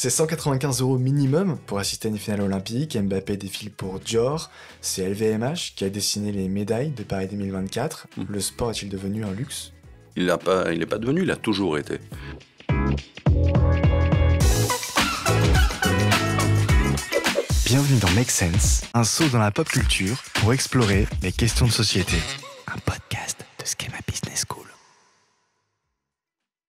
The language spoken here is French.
C'est 195 euros minimum pour assister à une finale olympique. Mbappé défile pour Dior. C'est LVMH qui a dessiné les médailles de Paris 2024. Mmh. Le sport est-il devenu un luxe? Il n'est pas, pas devenu, il a toujours été. Bienvenue dans Make Sense, un saut dans la pop culture pour explorer les questions de société. Un podcast. de Schema Business